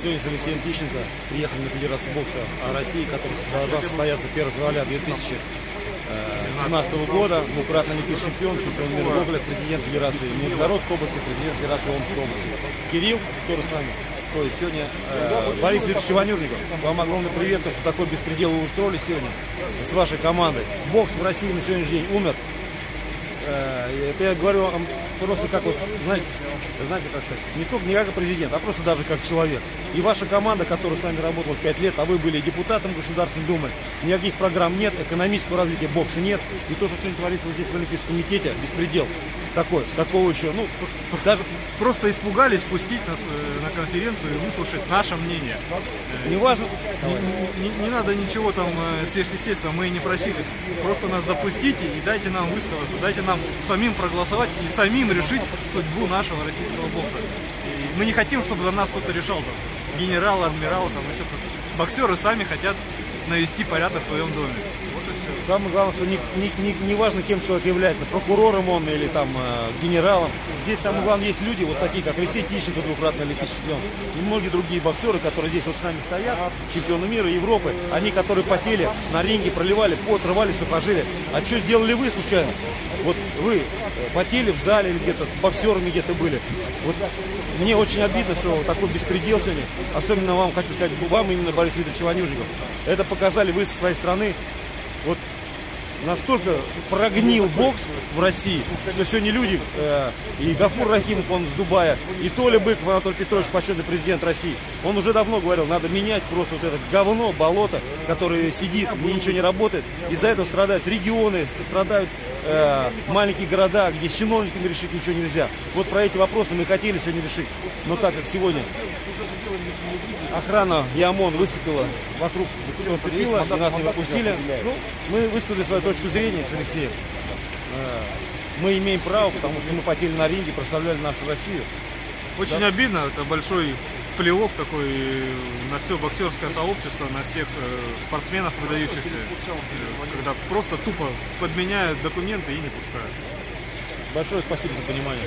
Сегодня с Алексеем Тищенко приехали на Федерацию бокса России, которая должна состояться 1 февраля 2017 года. Двукратный олимпийский чемпион, чемпион мира Гоголев, президент Федерации Нижегородской области, президент Федерации Омской области. Кирилл, который с нами. То есть сегодня э, Борис Викторович Иванюрников, вам огромный привет, что такой беспредел вы устроили сегодня с вашей командой. Бокс в России на сегодняшний день умер. Э, это я говорю просто как вот, знаете, знаете, как сказать, не только не как президент, а просто даже как человек. И ваша команда, которая с вами работала 5 лет, а вы были депутатом Государственной Думы, никаких программ нет, экономического развития бокса нет. И то, что сегодня творится вот здесь в Олимпийском комитете, беспредел такой, такого еще, ну, даже... Просто испугались пустить нас э, на конференцию и выслушать наше мнение. Не важно. Не, не, не надо ничего там э, сверхъестественного, мы и не просили. Просто нас запустите и дайте нам высказаться, дайте нам самим проголосовать и самим решить судьбу нашего российского бокса. И мы не хотим, чтобы за нас кто-то решал, там, генерал, адмирал, там еще. Боксеры сами хотят навести порядок в своем доме. Самое главное, что не, не, не, не важно, кем человек является, прокурором он или там э, генералом. Здесь самое главное, есть люди, вот такие, как Алексей Тищенко, двукратный олимпийский чемпион, и многие другие боксеры, которые здесь вот с нами стоят, чемпионы мира, Европы, они, которые потели на ринге, проливали пот, рвали сухожилия. А что сделали вы случайно? Вот вы э, потели в зале или где-то с боксерами где-то были. Вот мне очень обидно, что такой беспредел сегодня. Особенно вам хочу сказать, вам именно Борис Викторович Иванюжников. Это показали вы со своей стороны. Вот настолько прогнил бокс в России, что сегодня люди, э, и Гафур Рахимов, он с Дубая, и Толя Быков, Анатолий Петрович, почетный президент России, он уже давно говорил, надо менять просто вот это говно, болото, которое сидит, ничего не работает. Из-за этого страдают регионы, страдают э, маленькие города, где с чиновниками решить ничего нельзя. Вот про эти вопросы мы хотели сегодня решить. Но так как сегодня охрана и ОМОН выступила вокруг цепила, и нас не выпустили. Ну, мы высказали свою точку зрения с Алексеем. Э, мы имеем право, потому что мы потели на ринге, прославляли нашу Россию. Очень да? обидно, это большой плевок такой на все боксерское сообщество, на всех э, спортсменов выдающихся, когда просто тупо подменяют документы и не пускают. Большое спасибо за понимание.